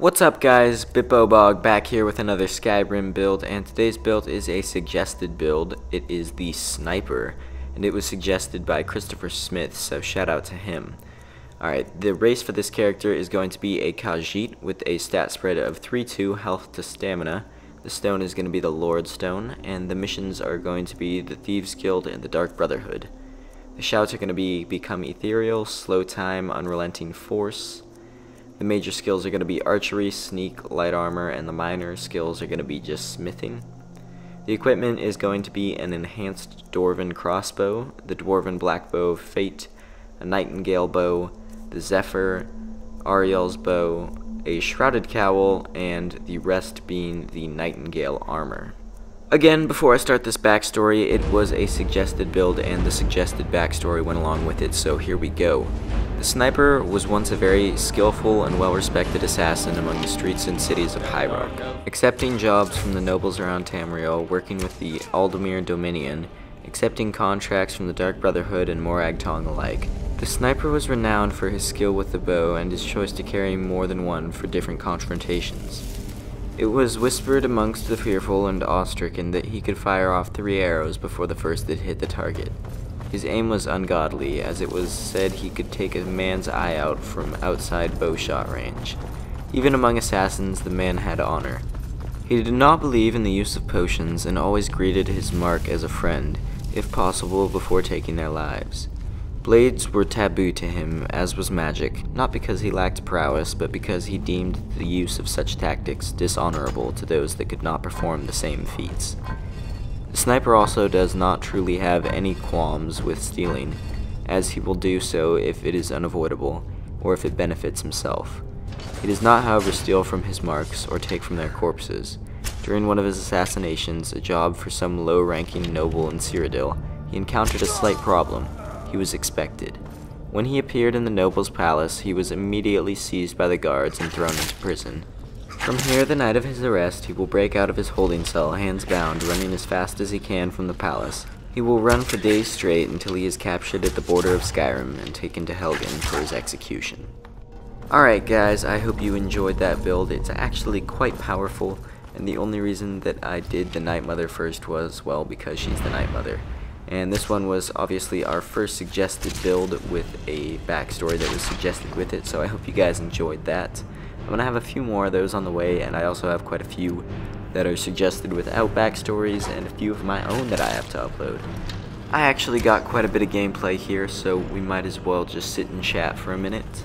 What's up guys, BitboBog back here with another Skyrim build and today's build is a suggested build. It is the Sniper and it was suggested by Christopher Smith so shout out to him. Alright, the race for this character is going to be a Khajiit with a stat spread of 3-2 health to stamina. The stone is going to be the Lord Stone and the missions are going to be the Thieves Guild and the Dark Brotherhood. The shouts are going to be Become Ethereal, Slow Time, Unrelenting Force, the major skills are going to be archery, sneak, light armor, and the minor skills are going to be just smithing. The equipment is going to be an enhanced Dwarven crossbow, the Dwarven blackbow of Fate, a Nightingale bow, the Zephyr, Auriel's bow, a Shrouded cowl, and the rest being the Nightingale armor. Again, before I start this backstory, it was a suggested build and the suggested backstory went along with it, so here we go. The sniper was once a very skillful and well-respected assassin among the streets and cities of High Rock, accepting jobs from the nobles around Tamriel, working with the Aldmeri Dominion, accepting contracts from the Dark Brotherhood and Morag Tong alike. The sniper was renowned for his skill with the bow and his choice to carry more than one for different confrontations. It was whispered amongst the fearful and awe-stricken that he could fire off three arrows before the first did hit the target. His aim was ungodly, as it was said he could take a man's eye out from outside bowshot range. Even among assassins, the man had honor. He did not believe in the use of potions and always greeted his mark as a friend, if possible before taking their lives. Blades were taboo to him, as was magic, not because he lacked prowess, but because he deemed the use of such tactics dishonorable to those that could not perform the same feats. Sniper also does not truly have any qualms with stealing, as he will do so if it is unavoidable, or if it benefits himself. He does not, however, steal from his marks or take from their corpses. During one of his assassinations, a job for some low-ranking noble in Cyrodiil, he encountered a slight problem he was expected. When he appeared in the noble's palace, he was immediately seized by the guards and thrown into prison. From here, the night of his arrest, he will break out of his holding cell, hands bound, running as fast as he can from the palace. He will run for days straight until he is captured at the border of Skyrim and taken to Helgen for his execution. Alright guys, I hope you enjoyed that build. It's actually quite powerful, and the only reason that I did the Night Mother first was, well, because she's the Night Mother. And this one was obviously our first suggested build with a backstory that was suggested with it, so I hope you guys enjoyed that. I'm going to have a few more of those on the way, and I also have quite a few that are suggested without backstories, and a few of my own that I have to upload. I actually got quite a bit of gameplay here, so we might as well just sit and chat for a minute.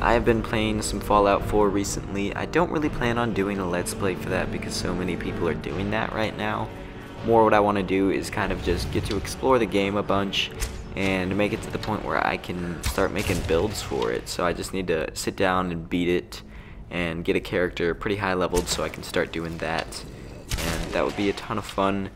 I have been playing some Fallout 4 recently. I don't really plan on doing a Let's Play for that because so many people are doing that right now more what I want to do is kind of just get to explore the game a bunch and make it to the point where I can start making builds for it. So I just need to sit down and beat it and get a character pretty high leveled so I can start doing that. And that would be a ton of fun.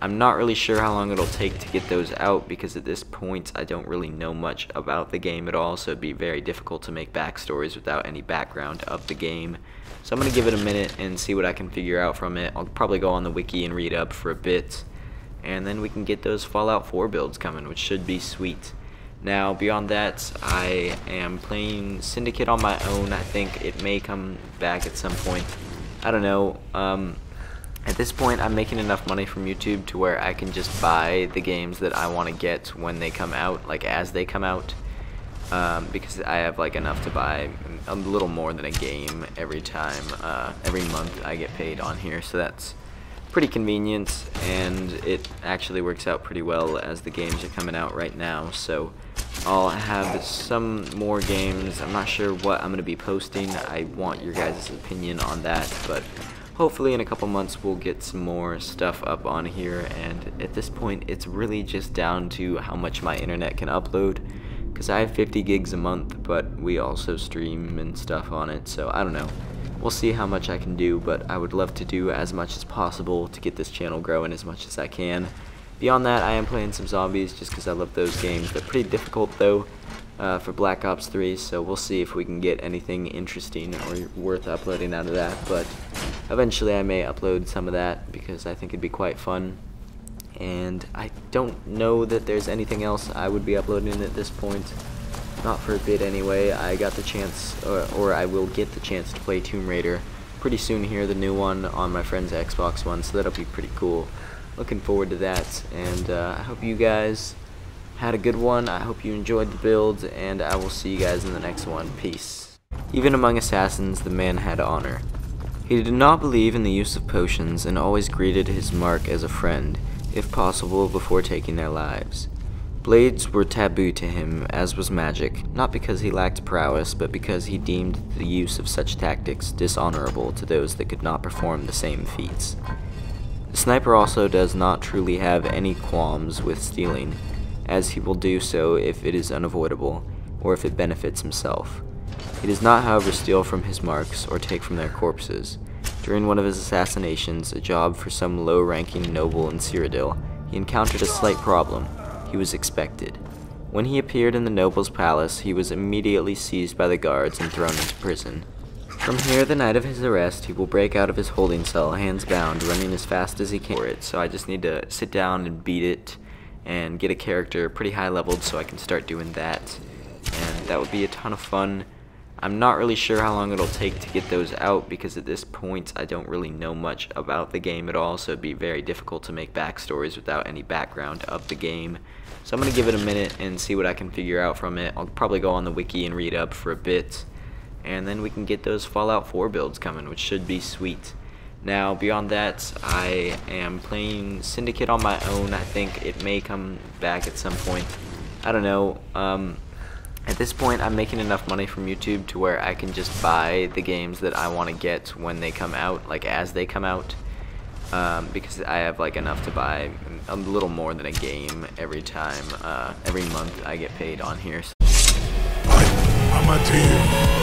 I'm not really sure how long it'll take to get those out because at this point I don't really know much about the game at all so it'd be very difficult to make backstories without any background of the game. So I'm going to give it a minute and see what I can figure out from it. I'll probably go on the wiki and read up for a bit and then we can get those Fallout 4 builds coming which should be sweet. Now beyond that I am playing Syndicate on my own. I think it may come back at some point. I don't know. Um, at this point, I'm making enough money from YouTube to where I can just buy the games that I want to get when they come out, like as they come out. Um, because I have like enough to buy a little more than a game every time, uh, every month I get paid on here, so that's pretty convenient, and it actually works out pretty well as the games are coming out right now, so I'll have some more games, I'm not sure what I'm going to be posting, I want your guys' opinion on that, but hopefully in a couple months we'll get some more stuff up on here. And at this point it's really just down to how much my internet can upload because I have 50 gigs a month but we also stream and stuff on it so I don't know. We'll see how much I can do but I would love to do as much as possible to get this channel growing as much as I can beyond that I am playing some zombies just because I love those games they're pretty difficult though uh, for Black Ops 3, so we'll see if we can get anything interesting or worth uploading out of that, but eventually I may upload some of that because I think it'd be quite fun, and I don't know that there's anything else I would be uploading at this point. not for a bit anyway. I got the chance, or, or I will get the chance to play Tomb Raider pretty soon here, the new one on my friend's Xbox One, so that'll be pretty cool. Looking forward to that, and uh, I hope you guys had a good one. I hope you enjoyed the build, and I will see you guys in the next one. Peace. Even among assassins, the man had honor. He did not believe in the use of potions and always greeted his mark as a friend, if possible before taking their lives. Blades were taboo to him, as was magic, not because he lacked prowess, but because he deemed the use of such tactics dishonorable to those that could not perform the same feats. Sniper also does not truly have any qualms with stealing, as he will do so if it is unavoidable, or if it benefits himself. He does not, however, steal from his marks or take from their corpses. During one of his assassinations, a job for some low-ranking noble in Cyrodiil, he encountered a slight problem he was expected. When he appeared in the noble's palace, he was immediately seized by the guards and thrown into prison. From here, the night of his arrest, he will break out of his holding cell, hands bound, running as fast as he can for it. So I just need to sit down and beat it and get a character pretty high leveled so I can start doing that. And that would be a ton of fun. I'm not really sure how long it'll take to get those out because at this point I don't really know much about the game at all so it'd be very difficult to make backstories without any background of the game. So I'm going to give it a minute and see what I can figure out from it. I'll probably go on the wiki and read up for a bit and then we can get those Fallout 4 builds coming which should be sweet. Now beyond that I am playing Syndicate on my own. I think it may come back at some point. I don't know. Um, at this point, I'm making enough money from YouTube to where I can just buy the games that I want to get when they come out, like as they come out. Um, because I have like enough to buy a little more than a game every time, uh, every month I get paid on here. So. I'm a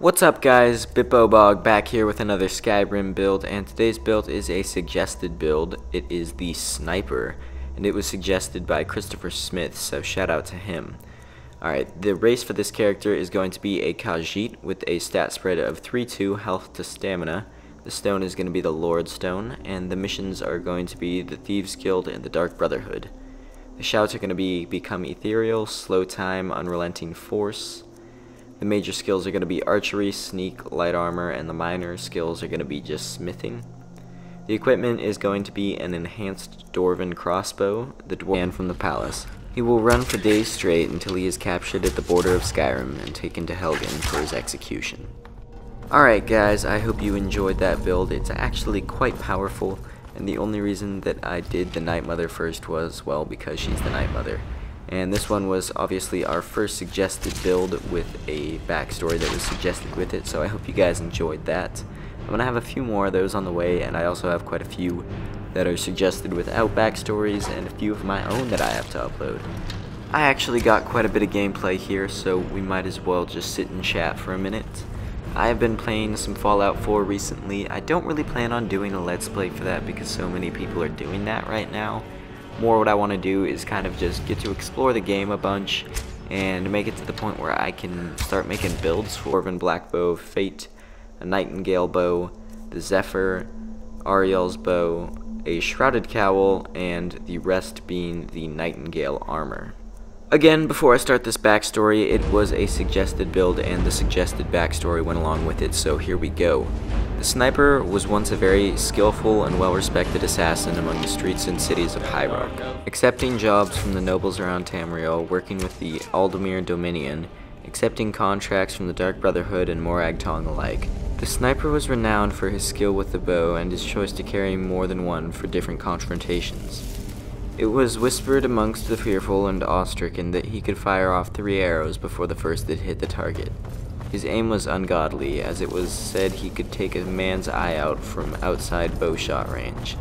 What's up guys, BitboBog back here with another Skyrim build, and today's build is a suggested build. It is the Sniper, and it was suggested by Christopher Smith, so shout out to him. Alright, the race for this character is going to be a Khajiit with a stat spread of 3-2 health to stamina. The stone is going to be the Lord Stone, and the missions are going to be the Thieves Guild and the Dark Brotherhood. The shouts are going to be Become Ethereal, Slow Time, Unrelenting Force, the major skills are going to be archery, sneak, light armor, and the minor skills are going to be just smithing. The equipment is going to be an enhanced Dwarven crossbow, the dwarf from the palace. He will run for days straight until he is captured at the border of Skyrim and taken to Helgen for his execution. Alright guys, I hope you enjoyed that build. It's actually quite powerful, and the only reason that I did the Night Mother first was, well, because she's the Night Mother. And this one was obviously our first suggested build with a backstory that was suggested with it, so I hope you guys enjoyed that. I'm going to have a few more of those on the way, and I also have quite a few that are suggested without backstories, and a few of my own that I have to upload. I actually got quite a bit of gameplay here, so we might as well just sit and chat for a minute. I have been playing some Fallout 4 recently. I don't really plan on doing a Let's Play for that because so many people are doing that right now more what I want to do is kind of just get to explore the game a bunch and make it to the point where I can start making builds for Dwarven Blackbow, Fate, a Nightingale Bow, the Zephyr, Auriel's Bow, a Shrouded Cowl, and the rest being the Nightingale Armor. Again, before I start this backstory, it was a suggested build and the suggested backstory went along with it, so here we go. The sniper was once a very skillful and well-respected assassin among the streets and cities of High Rock, accepting jobs from the nobles around Tamriel, working with the Aldmeri Dominion, accepting contracts from the Dark Brotherhood and Morag Tong alike. The sniper was renowned for his skill with the bow and his choice to carry more than one for different confrontations. It was whispered amongst the fearful and awe-stricken that he could fire off three arrows before the first did hit the target. His aim was ungodly, as it was said he could take a man's eye out from outside bowshot range.